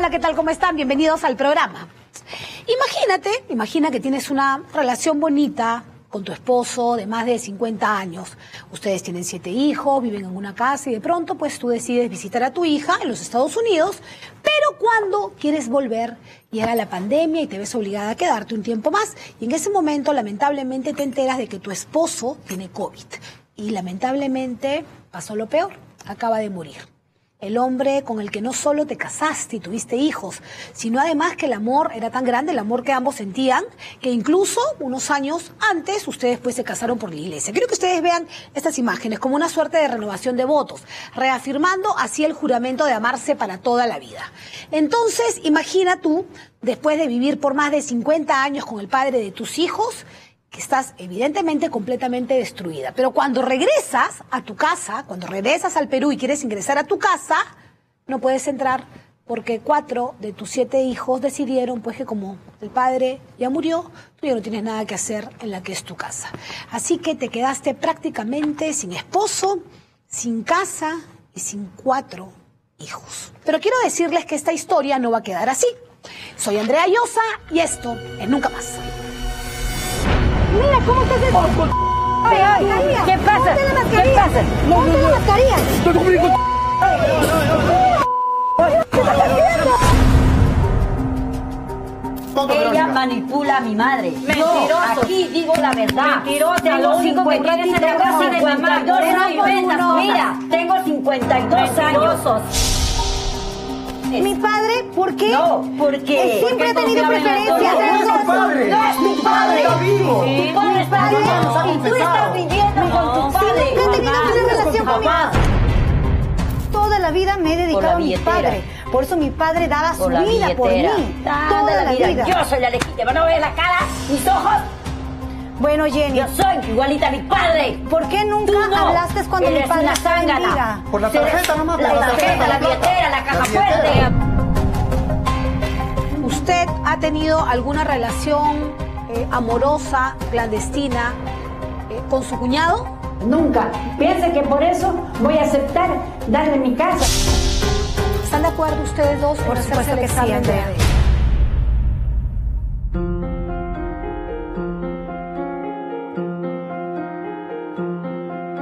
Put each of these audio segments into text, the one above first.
Hola, ¿qué tal? ¿Cómo están? Bienvenidos al programa. Imagínate, imagina que tienes una relación bonita con tu esposo de más de 50 años. Ustedes tienen siete hijos, viven en una casa y de pronto pues tú decides visitar a tu hija en los Estados Unidos, pero cuando quieres volver llega la pandemia y te ves obligada a quedarte un tiempo más y en ese momento lamentablemente te enteras de que tu esposo tiene COVID y lamentablemente pasó lo peor, acaba de morir el hombre con el que no solo te casaste y tuviste hijos, sino además que el amor era tan grande, el amor que ambos sentían, que incluso unos años antes ustedes pues se casaron por la iglesia. Quiero que ustedes vean estas imágenes como una suerte de renovación de votos, reafirmando así el juramento de amarse para toda la vida. Entonces, imagina tú, después de vivir por más de 50 años con el padre de tus hijos, que estás evidentemente completamente destruida. Pero cuando regresas a tu casa, cuando regresas al Perú y quieres ingresar a tu casa, no puedes entrar porque cuatro de tus siete hijos decidieron pues que como el padre ya murió, tú ya no tienes nada que hacer en la que es tu casa. Así que te quedaste prácticamente sin esposo, sin casa y sin cuatro hijos. Pero quiero decirles que esta historia no va a quedar así. Soy Andrea Llosa y esto es Nunca Más. Mira, ¿cómo estás haciendo? Ay, ay, ¿Qué pasa? ¿Qué pasa? Ponte la mascarilla. Estoy conmigo. ¿Qué estás haciendo? Ella manipula a mi madre. Mentiroso. Yo aquí digo la verdad. Mentirosa, Tengo lo único que 50, tienes es la casa de mamá. 52 No años. Mira, tengo 52 años. Mi padre, ¿por qué? No, porque Él siempre ha tenido preferencia. No, es tu padre. No es tu padre. Está vivo. Tu padre está vivo. Y tú estás viviendo con tu padre. nunca he tenido una relación con mi papá. Toda la vida me he dedicado a mi padre. Por eso mi padre daba su vida por mí. Toda la vida. Yo soy la legítima. ¿No ves la cara? Mis ojos. Bueno, Jenny, Yo soy igualita a mi padre. ¿por qué nunca no. hablaste cuando mi padre estaba en vida? Por la tarjeta nomás, por La la tarjeta, la billetera, fuerte. ¿Usted ha tenido alguna relación eh, amorosa, clandestina, eh, con su cuñado? Nunca. Piensa que por eso voy a aceptar darle mi casa. ¿Están de acuerdo ustedes dos Por en hacerse el que sí, de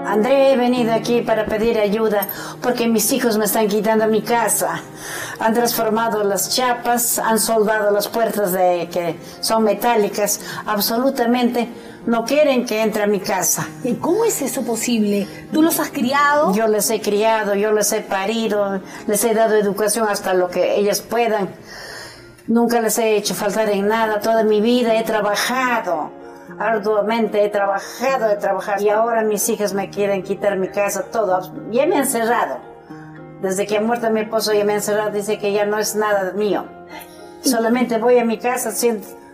André, he venido aquí para pedir ayuda porque mis hijos me están quitando mi casa. Han transformado las chapas, han soldado las puertas de que son metálicas. Absolutamente no quieren que entre a mi casa. ¿Y ¿Cómo es eso posible? ¿Tú los has criado? Yo les he criado, yo les he parido, les he dado educación hasta lo que ellas puedan. Nunca les he hecho faltar en nada. Toda mi vida he trabajado arduamente, he trabajado, he trabajado. Y ahora mis hijas me quieren quitar mi casa, todo. Ya me han encerrado. Desde que ha muerto mi esposo ya me han encerrado. Dice que ya no es nada mío. Solamente voy a mi casa,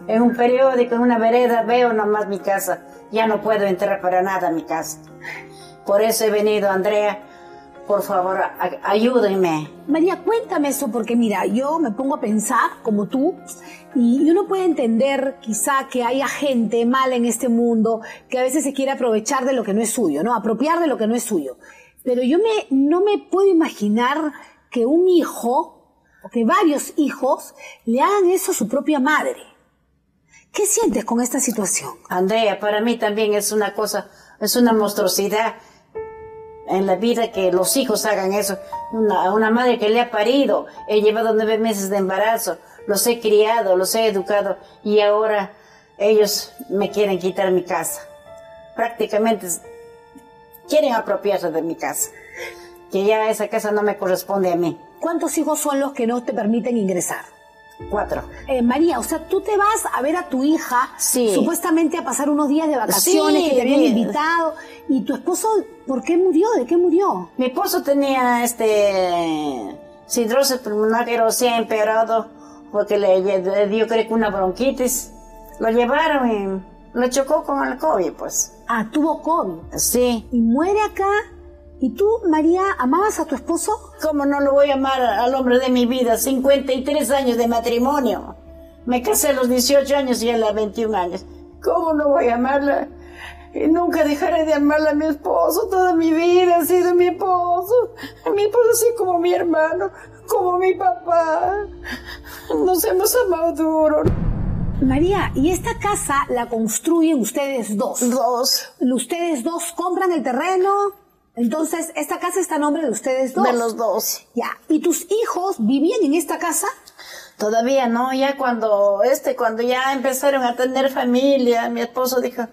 en un periódico, en una vereda, veo nomás mi casa. Ya no puedo entrar para nada a mi casa. Por eso he venido, Andrea. Por favor, ayúdenme. María, cuéntame eso, porque mira, yo me pongo a pensar como tú, y uno puede entender quizá que haya gente mala en este mundo que a veces se quiere aprovechar de lo que no es suyo, ¿no? Apropiar de lo que no es suyo. Pero yo me, no me puedo imaginar que un hijo, o que varios hijos, le hagan eso a su propia madre. ¿Qué sientes con esta situación? Andrea, para mí también es una cosa, es una monstruosidad en la vida que los hijos hagan eso. Una, una madre que le ha parido, he llevado nueve meses de embarazo, los he criado, los he educado y ahora ellos me quieren quitar mi casa. Prácticamente quieren apropiarse de mi casa. Que ya esa casa no me corresponde a mí. ¿Cuántos hijos son los que no te permiten ingresar? Cuatro. Eh, María, o sea, tú te vas a ver a tu hija, Sí. supuestamente a pasar unos días de vacaciones Sí, que te habían bien. invitado, y tu esposo, ¿por qué murió? ¿De qué murió? Mi esposo tenía este sidrosis pulmonar, pero se ha empeorado porque le, le dio creo que una bronquitis. Lo llevaron y lo chocó con el COVID, pues. Ah, tuvo COVID. Sí. Y muere acá. ¿Y tú, María, amabas a tu esposo? ¿Cómo no lo voy a amar al hombre de mi vida? 53 años de matrimonio. Me casé a los 18 años y él a 21 años. ¿Cómo no voy a amarla? Y nunca dejaré de amarla a mi esposo. Toda mi vida ha sido mi esposo. Mi esposo así como mi hermano, como mi papá. nos hemos amado duro. María, ¿y esta casa la construyen ustedes dos? Dos. Ustedes dos compran el terreno, entonces esta casa está a nombre de ustedes dos. De los dos. Ya, ¿y tus hijos vivían en esta casa? Todavía no, ya cuando, este, cuando ya empezaron a tener familia, mi esposo dijo,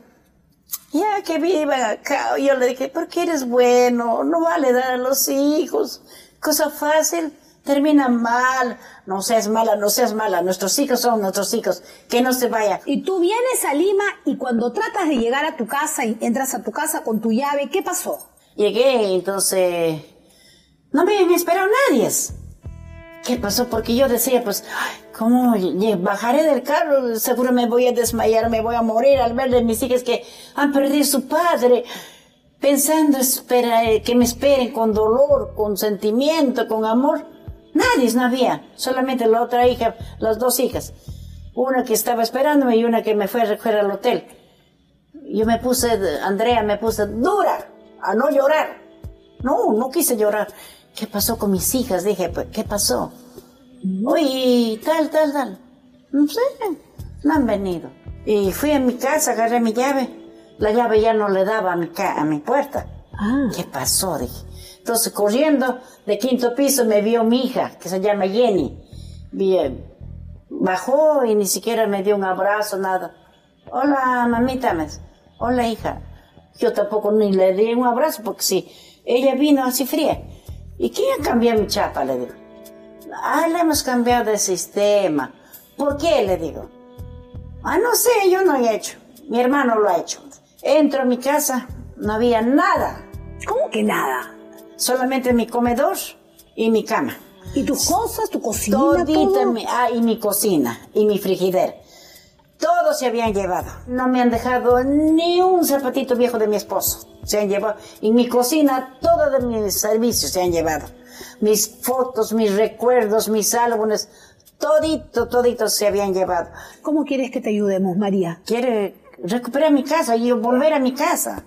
ya que vivan acá. Yo le dije, ¿por qué eres bueno? No vale dar a los hijos. Cosa fácil, termina mal. No seas mala, no seas mala. Nuestros hijos son nuestros hijos. Que no se vaya. Y tú vienes a Lima y cuando tratas de llegar a tu casa y entras a tu casa con tu llave, ¿qué pasó? Llegué, entonces, no me habían esperado nadie. ¿Qué pasó? Porque yo decía, pues, ¿cómo bajaré del carro? Seguro me voy a desmayar, me voy a morir al ver de mis hijas que han perdido su padre. Pensando espera, eh, que me esperen con dolor, con sentimiento, con amor. Nadie, no había. Solamente la otra hija, las dos hijas. Una que estaba esperándome y una que me fue a recoger al hotel. Yo me puse, Andrea, me puse dura a no llorar. No, no quise llorar. ¿Qué pasó con mis hijas? Dije, pues, ¿qué pasó? Oye, tal, tal, tal. No sé, no han venido. Y fui a mi casa, agarré mi llave. La llave ya no le daba a mi, a mi puerta. ¿Qué pasó? Dije. Entonces, corriendo de quinto piso, me vio mi hija, que se llama Jenny. Bien, bajó y ni siquiera me dio un abrazo, nada. Hola, mamita. Hola, hija. Yo tampoco ni le di un abrazo porque sí, ella vino así fría. ¿Y quién cambió mi chapa? Le digo. Ah, le hemos cambiado de sistema. ¿Por qué? Le digo. Ah, no sé, yo no he hecho. Mi hermano lo ha hecho. Entro a mi casa, no había nada. ¿Cómo que nada? Solamente mi comedor y mi cama. ¿Y tus cosas, tu cocina, Todita todo? mi, ah, y mi cocina y mi frigidera. Todos se habían llevado. No me han dejado ni un zapatito viejo de mi esposo. Se han llevado. Y mi cocina, todos de mis servicios se han llevado. Mis fotos, mis recuerdos, mis álbumes, todito, todito se habían llevado. ¿Cómo quieres que te ayudemos, María? Quiere recuperar mi casa y volver a mi casa.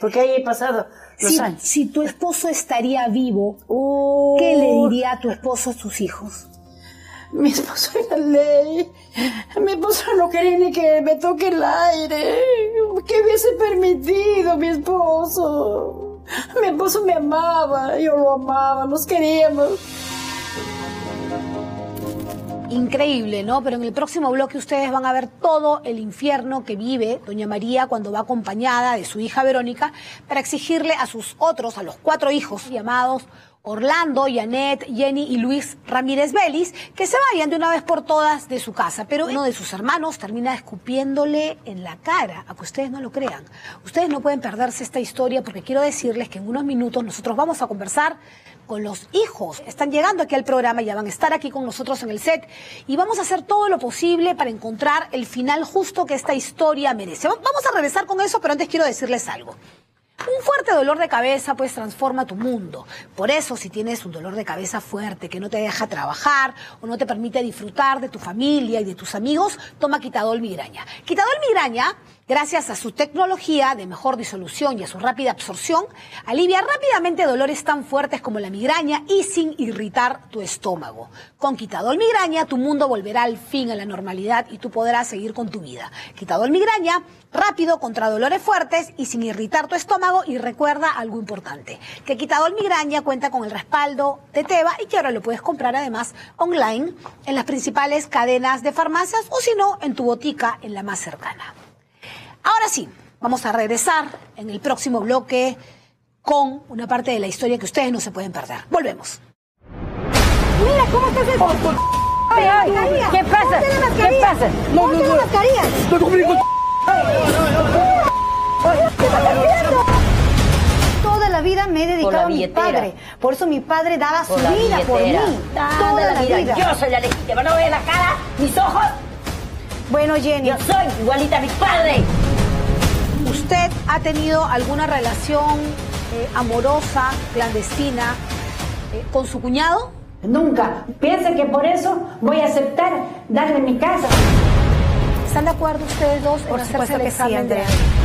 Porque ahí he pasado los Si, años. si tu esposo estaría vivo, Oh. ¿qué le diría a tu esposo a tus hijos? Mi esposo era ley. Mi esposo no quería ni que me toque el aire. Que hubiese permitido mi esposo. Mi esposo me amaba, yo lo amaba, nos queríamos. Increíble, ¿no? Pero en el próximo bloque ustedes van a ver todo el infierno que vive doña María cuando va acompañada de su hija Verónica para exigirle a sus otros, a los cuatro hijos llamados Orlando, Janet, Jenny y Luis Ramírez Vélez, que se vayan de una vez por todas de su casa. Pero uno de sus hermanos termina escupiéndole en la cara, a que ustedes no lo crean. Ustedes no pueden perderse esta historia porque quiero decirles que en unos minutos nosotros vamos a conversar con los hijos. Están llegando aquí al programa, ya van a estar aquí con nosotros en el set y vamos a hacer todo lo posible para encontrar el final justo que esta historia merece. Va- Vamos a regresar con eso, pero antes quiero decirles algo. Un fuerte dolor de cabeza pues transforma tu mundo. Por eso si tienes un dolor de cabeza fuerte que no te deja trabajar o no te permite disfrutar de tu familia y de tus amigos, toma Quitadol Migraña. Quitadol Migraña, gracias a su tecnología de mejor disolución y a su rápida absorción, alivia rápidamente dolores tan fuertes como la migraña y sin irritar tu estómago. Con Quitadol Migraña tu mundo volverá al fin a la normalidad y tú podrás seguir con tu vida. Quitadol Migraña rápido contra dolores fuertes y sin irritar tu estómago y recuerda algo importante, que Quitadol Migraña cuenta con el respaldo de Teva y que ahora lo puedes comprar además online en las principales cadenas de farmacias o si no en tu botica en la más cercana. Ahora sí, vamos a regresar en el próximo bloque con una parte de la historia que ustedes no se pueden perder. Volvemos. Mira, ¿cómo estás eso? Ay, ay, ¿Qué pasa? ¿Qué pasa? Ponte la mascarilla. Toda la vida me he Por dedicado a mi padre. Por eso mi padre daba su Por vida por mí. Toda la vida. Yo soy la legítima, ¿no ve la cara? Mis ojos. Bueno, Jenny, Yo soy igualita a mi padre. ¿Usted ha tenido alguna relación eh, amorosa, clandestina, eh, con su cuñado? Nunca. Piensa que por eso voy a aceptar darle mi casa. ¿Están de acuerdo ustedes dos en por hacerse supuesto el que sí, examen de Andrea.